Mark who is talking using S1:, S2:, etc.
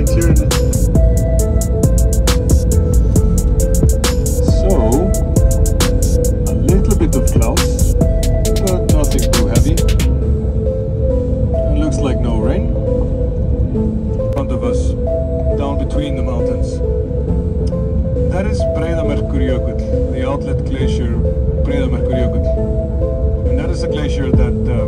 S1: So, a little bit of clouds, but nothing too heavy. It looks like no rain. In front of us, down between the mountains. That is Breiðamerkurjökull, the outlet glacier Breiðamerkurjökull. And that is a glacier that uh,